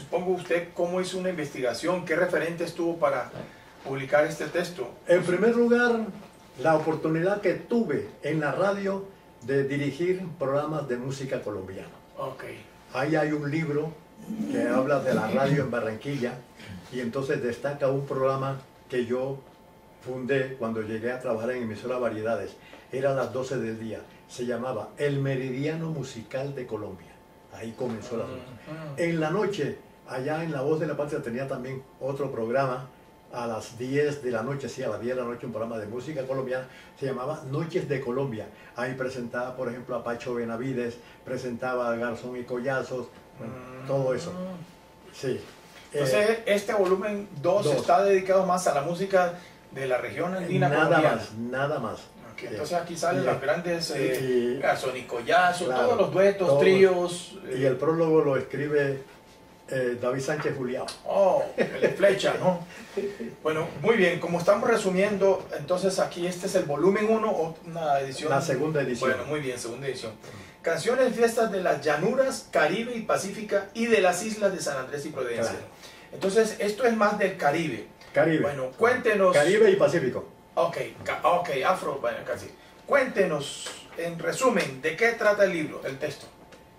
supongo usted cómo hizo una investigación, qué referentes tuvo para publicar este texto. En primer lugar, la oportunidad que tuve en la radio de dirigir programas de música colombiana. Ok. Ahí hay un libro que habla de la radio en Barranquilla y entonces destaca un programa que yo fundé cuando llegué a trabajar en emisora Variedades. Era a las 12 del día. Se llamaba El Meridiano Musical de Colombia. Ahí comenzó la. En la noche, allá en La Voz de la Patria tenía también otro programa a las 10 de la noche, sí, a las 10 de la noche, un programa de música colombiana, se llamaba Noches de Colombia. Ahí presentaba, por ejemplo, a Pacho Benavides, presentaba a Garzón y Collazos, bueno, todo eso. Sí. Entonces, Eh, este volumen 2 dos. está dedicado más a la música de la región andina nada colombiana. más, nada más. Ok, entonces aquí salen Y- los grandes eh, Garzón y Collazo, Claro, todos los duetos, todos. tríos. Y eh, el prólogo lo escribe eh, David Sánchez Julián. Oh, el de flecha, ¿no? Bueno, muy bien, como estamos resumiendo, entonces aquí este es el volumen 1 o una edición. La segunda edición. Bueno, muy bien, segunda edición. Canciones, fiestas de las llanuras, Caribe y Pacífica y de las islas de San Andrés y Providencia. Claro. Entonces, esto es más del Caribe. Caribe. Bueno, cuéntenos. Caribe y Pacífico. Ok, ok, afro, bueno, casi. Cuéntenos, en resumen, ¿de qué trata el libro, el texto?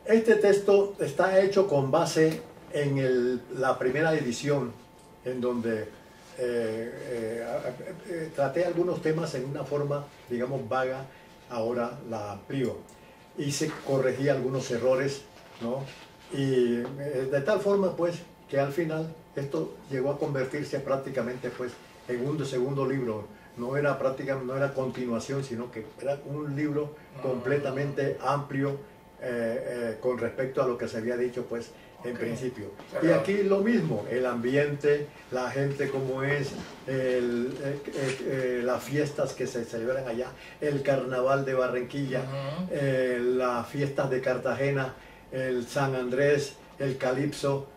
Este texto está hecho con base en el- la primera edición, en donde eh, eh, eh, traté algunos temas en una forma, digamos, vaga, ahora la amplío. Hice, corregí algunos errores, ¿no? Y eh, de tal forma, pues, que al final esto llegó a convertirse prácticamente, pues, en un segundo libro. No era prácticamente, no era continuación, sino que era un libro completamente amplio eh, eh, con respecto a lo que se había dicho, pues, en principio. Y aquí lo mismo, el ambiente, la gente como es, el- eh, eh, eh, las fiestas que se celebran allá, el carnaval de Barranquilla, las fiestas de Cartagena, el San Andrés, el Calipso,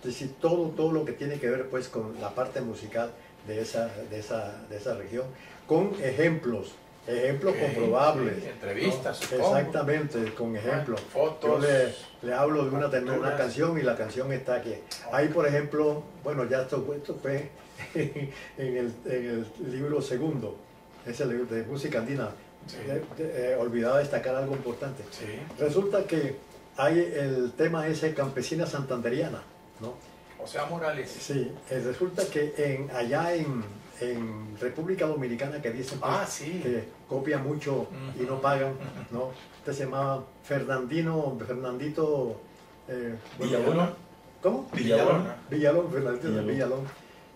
es decir, todo, todo lo que tiene que ver pues con la parte musical de esa, de esa, de esa región, con ejemplos, ejemplos Ok, comprobables. sí, entrevistas. Exactamente, con ejemplos. fotos, Yo le, le hablo de una, de una capturas. canción y la canción está aquí. Ahí, por ejemplo, bueno, ya esto, esto fue en el, en el libro segundo, es el libro de música andina. Sí. De- de- eh, olvidaba destacar algo importante. Sí. Resulta que hay el tema ese campesina santanderiana, ¿no? O sea, Morales. Sí, eh, resulta que en, allá en, en República Dominicana que dicen pues, Ah, sí. que copian mucho y no pagan, ¿no? Este se llamaba Fernandino, Fernandito eh, Villalona. ¿Cómo? Villalona. Villalón, Fernandito Villalón. Villalón.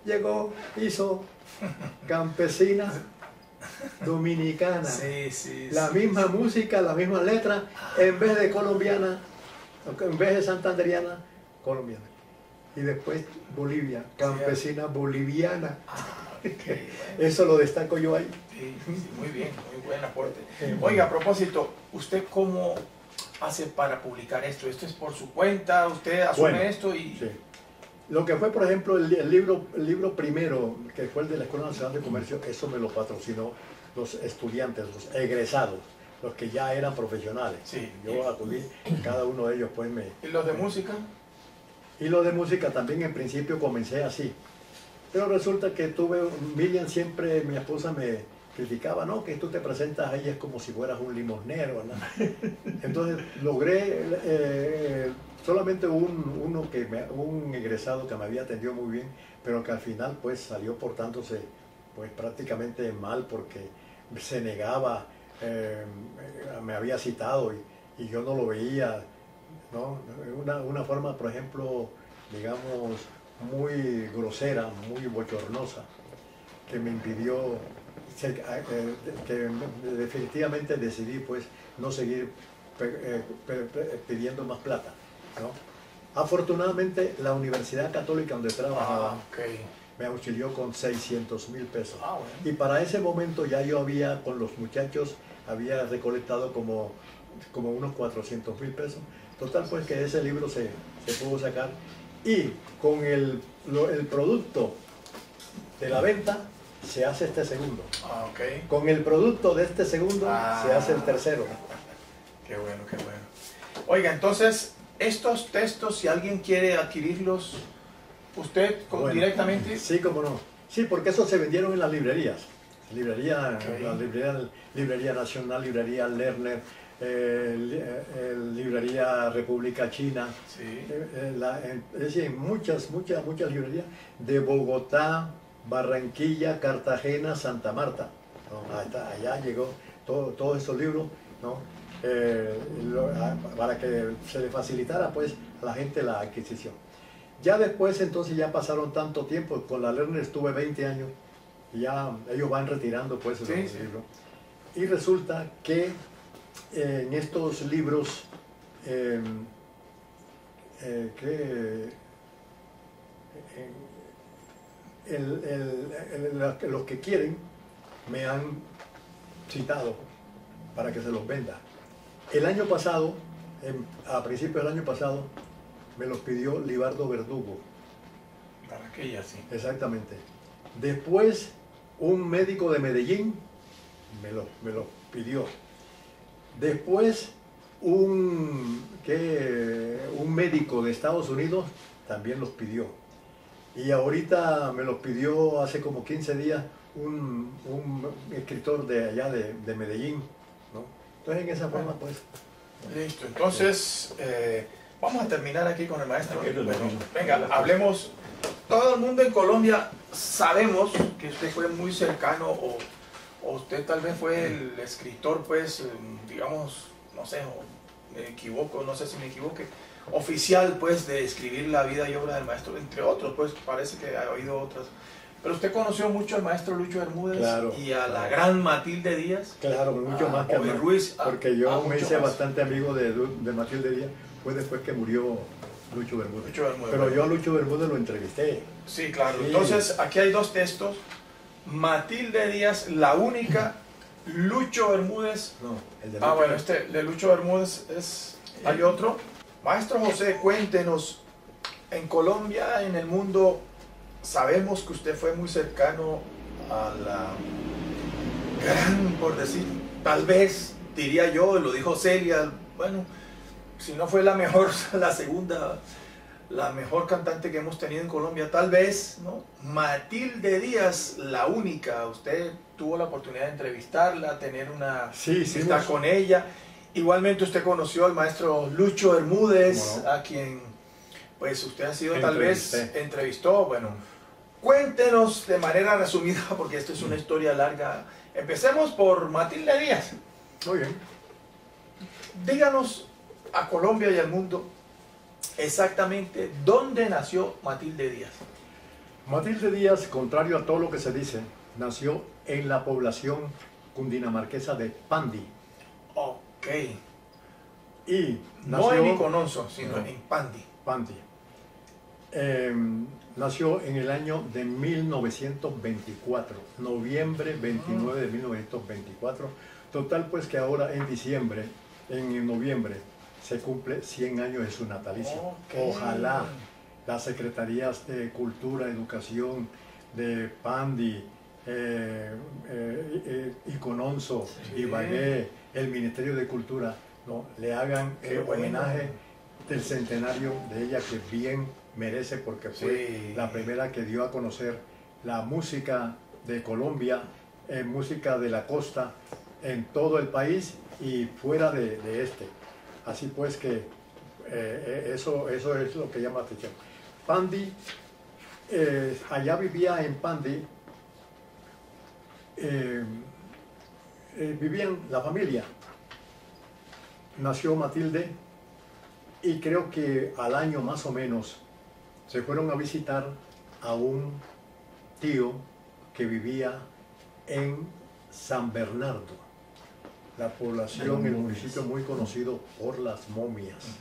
Llegó, hizo campesina dominicana. Sí, sí. La sí, misma música, la misma letra, en vez de colombiana, en vez de santanderiana, colombiana. Y después Bolivia, campesina boliviana. Ah, bueno. Eso lo destaco yo ahí. Sí, sí, muy bien, muy buen aporte. Oiga, a propósito, ¿usted cómo hace para publicar esto? ¿Esto es por su cuenta? ¿Usted asume Bueno, esto y...? Sí. Lo que fue, por ejemplo, el libro, el libro primero, que fue el de la Escuela Nacional de Comercio, eso me lo patrocinó los estudiantes, los egresados, los que ya eran profesionales. Sí. Yo acudí, cada uno de ellos pues me... ¿Y los de música? Y lo de música también en principio comencé así. Pero resulta que tuve, Miriam siempre, mi esposa me criticaba, no, que tú te presentas ahí es como si fueras un limosnero. ¿no? Entonces logré, eh, solamente un, uno que un egresado que me había atendido muy bien, pero que al final pues salió portándose pues prácticamente mal porque se negaba, eh, me había citado y yo no lo veía, ¿no? Una, una forma, por ejemplo, digamos, muy grosera, muy bochornosa, que me impidió, eh, que definitivamente decidí pues no seguir eh, pidiendo más plata, ¿no? Afortunadamente la Universidad Católica donde trabajaba Ah, me auxilió con 600 mil pesos. Ah, bueno. Y para ese momento ya yo había, con los muchachos, había recolectado como, como unos 400 mil pesos. Total, pues que ese libro se, se pudo sacar. Y con el, lo- el producto de la venta se hace este segundo. Ah, ok. Con el producto de este segundo Ah. se hace el tercero. Qué bueno, qué bueno. Oiga, entonces, estos textos, si alguien quiere adquirirlos, usted Bueno, directamente... Sí, cómo no. Sí, porque esos se vendieron en las librerías. Librería, la librería, librería Nacional, Librería Lerner, eh, li- eh, Librería República China, Sí. eh, la- es decir, muchas, muchas, muchas librerías de Bogotá, Barranquilla, Cartagena, Santa Marta. ¿no? Hasta allá llegó todo- todos esos libros, ¿no? Eh, lo- a- para que se le facilitara pues a la gente la adquisición. Ya después entonces ya pasaron tanto tiempo, con la Lerner estuve 20 años, ya ellos van retirando pues esos Sí, sí. libros. Y resulta que eh, en estos libros eh, eh, que eh, el- el- el- la- los que quieren me han citado para que se los venda. El año pasado, en- a principios del año pasado, me los pidió Libardo Verdugo, Para aquella, sí. exactamente. Después, un médico de Medellín me los me los pidió. Después, un, ¿qué? un médico de Estados Unidos también los pidió. Y ahorita me los pidió hace como 15 días un, un escritor de allá de, de Medellín. ¿no? Entonces, en esa forma, pues, Listo, entonces eh, vamos a terminar aquí con el maestro. Lo tenemos. venga, hablemos. Todo el mundo en Colombia sabemos que usted fue muy cercano o, o usted tal vez fue el escritor, pues, eh, digamos, no sé, o me equivoco, no sé si me equivoque, oficial, pues, de escribir la vida y obra del maestro, entre otros, pues, parece que ha habido otras. Pero usted conoció mucho al maestro Lucho Bermúdez Claro, y a la gran Matilde Díaz. claro, mucho a más que a. Ruiz, a- Porque yo a me hice más. bastante amigo de Matilde Díaz, fue después que murió Lucho Bermúdez. Lucho Bermúdez. Pero yo a Lucho Bermúdez lo entrevisté. Sí, claro. Sí. Entonces, aquí hay dos textos. Matilde Díaz, la única. Lucho Bermúdez. No, el de Ah, bueno, este de Lucho Bermúdez es. Hay otro. Maestro José, cuéntenos. En Colombia, en el mundo, sabemos que usted fue muy cercano a la gran, por decir, tal vez, diría yo, lo dijo Celia, bueno, si no fue la mejor, la segunda, la mejor cantante que hemos tenido en Colombia, tal vez, ¿no? Matilde Díaz, la única, usted tuvo la oportunidad de entrevistarla, tener una Sí, sí, con ella. Igualmente usted conoció al maestro Lucho Bermúdez, a quien pues usted ha sido tal vez entrevistó. Bueno, cuéntenos de manera resumida, porque esto es una historia larga. Empecemos por Matilde Díaz. Muy bien. Díganos a Colombia y al mundo exactamente dónde nació Matilde Díaz. Matilde Díaz, contrario a todo lo que se dice, nació en la población cundinamarquesa de Pandi. Ok. Y No nació en Icononso, sino No. en Pandi. Pandi. Eh, nació en el año de 1924, noviembre 29 de 1924. Total, pues que ahora en diciembre, en noviembre, se cumple 100 años de su natalicio. Ojalá las secretarías de Cultura, Educación de Pandi, eh, eh, eh, Icononso, Sí. Ibagué, el Ministerio de Cultura, ¿no? le hagan eh, homenaje del centenario de ella que bien merece porque fue Sí. la primera que dio a conocer la música de Colombia, eh, música de la costa en todo el país y fuera de, de este. Así pues que eh, eso, eso es lo que llama la atención. Pandi, eh, allá vivía en Pandi, eh, eh, vivían la familia. Nació Matilde y creo que al año más o menos se fueron a visitar a un tío que vivía en San Bernardo, la población, el municipio muy conocido por las momias.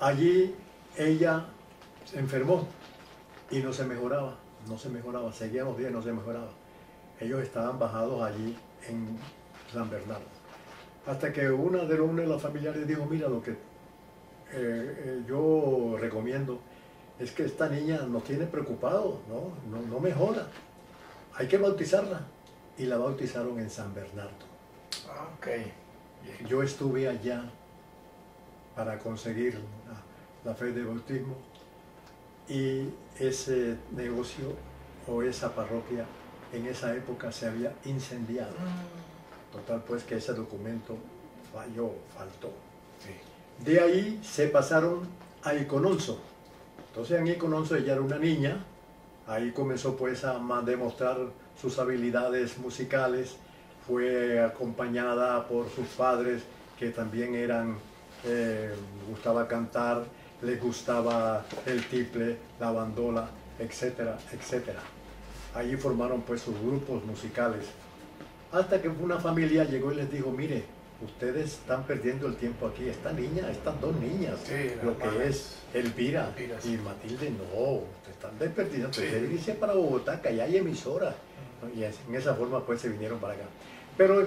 Allí ella se enfermó y no se mejoraba, no se mejoraba, seguían los días y no se mejoraba. Ellos estaban bajados allí en San Bernardo. Hasta que una de de los familiares dijo, mira, lo que eh, eh, yo recomiendo es que esta niña nos tiene preocupado, ¿no? No, no mejora. Hay que bautizarla. Y la bautizaron en San Bernardo. Ah, ok. Yo estuve allá para conseguir la, la fe de bautismo y ese negocio o esa parroquia en esa época se había incendiado. Total, pues que ese documento falló, faltó. De ahí se pasaron a Icononso. Entonces en Icononso ella era una niña, ahí comenzó pues a demostrar sus habilidades musicales, fue acompañada por sus padres que también eran, eh, gustaba cantar, les gustaba el tiple, la bandola, etcétera, etcétera. Allí formaron pues sus grupos musicales. Hasta que una familia llegó y les dijo, mire, ustedes están perdiendo el tiempo aquí. Esta niña, estas dos niñas, Sí, lo que es Elvira Elvira, y. Matilde, no, ustedes están desperdiciando. Sí. Ustedes irse para Bogotá, que allá hay emisora. ¿No? Y en esa forma pues se vinieron para acá. Pero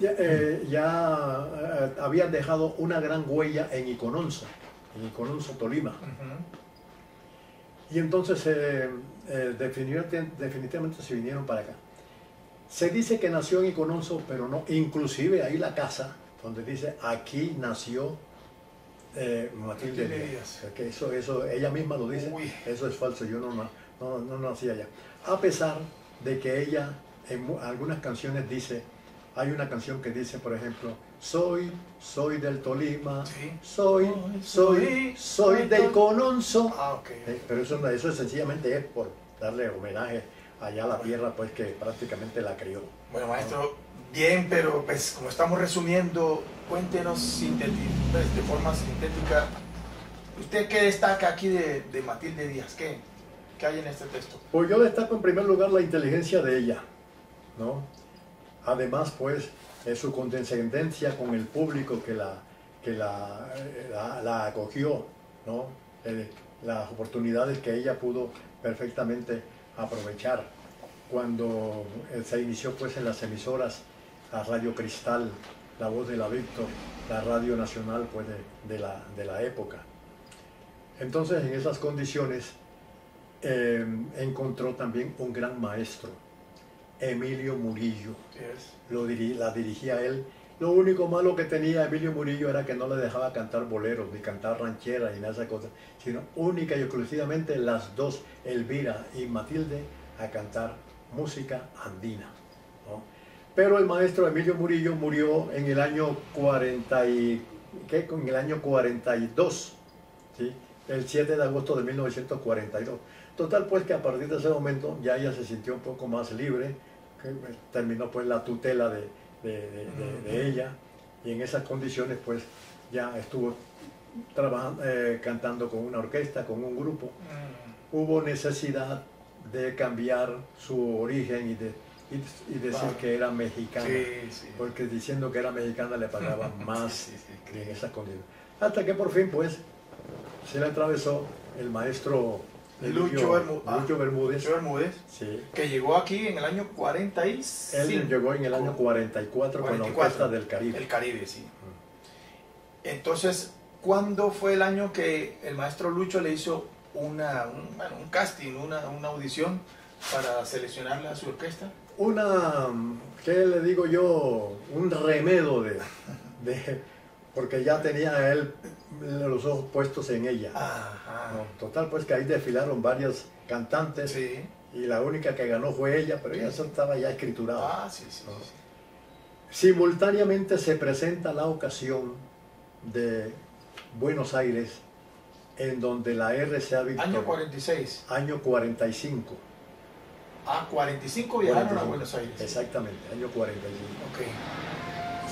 ya, eh, ya, eh, habían dejado una gran huella en Icononso, en Icononso, Tolima. Y entonces eh, eh, definitivamente, se vinieron para acá. Se dice que nació en Icononso, pero no, inclusive ahí la casa, donde dice aquí nació eh, Matilde Díaz. Que eso, eso, ella misma lo dice, Uy. eso es falso, yo no, na- no, no nací allá. A pesar de que ella en algunas canciones dice, hay una canción que dice, por ejemplo, soy, soy del Tolima, Sí. soy, Soy, soy, soy soy de Tol- Icononso. Ah. Eh, Pero eso, eso sencillamente es por darle homenaje allá a la tierra, pues que prácticamente la crió. Bueno, maestro, bien, pero pues como estamos resumiendo, cuéntenos pues, de forma sintética, ¿usted qué destaca aquí de, de Matilde Díaz? ¿Qué, ¿Qué hay en este texto? Pues yo destaco en primer lugar la inteligencia de ella, ¿no? Además, pues, es su condescendencia con el público que la, que la, la, la acogió, ¿no? Eh, las oportunidades que ella pudo perfectamente aprovechar cuando eh, se inició pues en las emisoras, la Radio Cristal, la voz de la Víctor, la Radio Nacional pues de, de la, de la época. Entonces en esas condiciones eh, encontró también un gran maestro, Emilio Murillo. ¿Qué es? Lo diri- la dirigía él. Lo único malo que tenía Emilio Murillo era que no le dejaba cantar boleros, ni cantar rancheras, ni nada de esas cosas, sino única y exclusivamente las dos, Elvira y Matilde, a cantar música andina. ¿no? Pero el maestro Emilio Murillo murió en el año 40 y, ¿qué? En el año 42, ¿sí? el 7 de agosto de 1942. Total, pues que a partir de ese momento ya ella se sintió un poco más libre, que pues, terminó pues la tutela de, de- de- de- de ella y en esas condiciones pues ya estuvo trabajando, eh, cantando con una orquesta, con un grupo. Mm, Hubo necesidad de cambiar su origen y, de, y, y decir que era mexicana, Sí, sí. porque diciendo que era mexicana le pagaban más Sí, sí, en esas condiciones. Hasta que por fin pues se le atravesó el maestro Lucho Bermu- ah, Lucho Bermúdez. Lucho Bermúdez, Sí. que llegó aquí en el año 45. Él llegó en el año 44 con la 44, Orquesta del Caribe. El Caribe, sí. Entonces, ¿cuándo fue el año que el maestro Lucho le hizo una, un, bueno, un casting, una, una audición para seleccionarle a su orquesta? Una, ¿qué le digo yo? Un remedo de, de- porque ya tenía él los ojos puestos en ella. Ajá. No, total, pues que ahí desfilaron varias cantantes Sí. y la única que ganó fue ella, pero ella estaba ya escriturada. Ah, sí, sí. No. Simultáneamente se presenta la ocasión de Buenos Aires, en donde la RCA Víctor, Año 46. año 45. Ah, 45 viajaron 45. a Buenos Aires. Exactamente, año 45. Ok.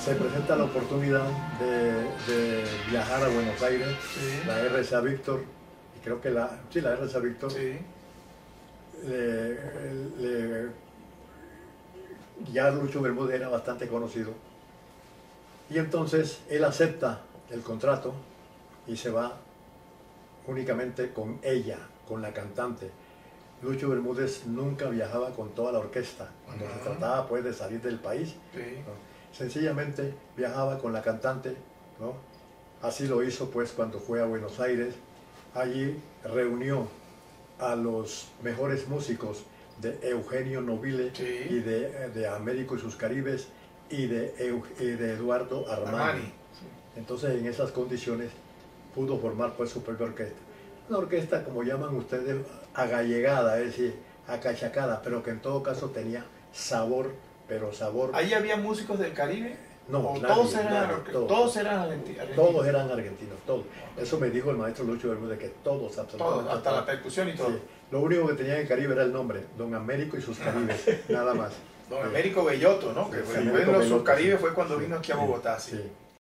Se presenta la oportunidad de, de viajar a Buenos Aires, Sí. la RCA Víctor, y creo que la, sí, la RCA Víctor, Sí. le- le- ya Lucho Bermúdez era bastante conocido. Y entonces él acepta el contrato y se va únicamente con ella, con la cantante. Lucho Bermúdez nunca viajaba con toda la orquesta. Cuando se trataba pues de salir del país, Sí. ¿no? Sencillamente viajaba con la cantante, ¿no? Así lo hizo pues cuando fue a Buenos Aires. Allí reunió a los mejores músicos de Eugenio Nobile Sí. y de, de Américo y sus Caribes y de, Eu- y de Eduardo Armani. Armani. Sí. Entonces en esas condiciones pudo formar pues su propia orquesta. Una orquesta, como llaman ustedes, agallegada, es decir, acachacada, pero que en todo caso tenía sabor, pero sabor... ¿Ahí había músicos del Caribe? No, ¿O nadie, todos, eran, todos. todos eran argenti- argentinos? Todos eran argentinos, todos. Eso me dijo el maestro Lucho Bermúdez, que todos, Todos, absolutamente hasta la todos. percusión y todo. Sí. Lo único que tenía en Caribe era el nombre, Don Américo y sus Caribes, nada más. Don. Américo Belloto, ¿no? Que fue, Américo los sí. fue cuando vino aquí a Bogotá, sí.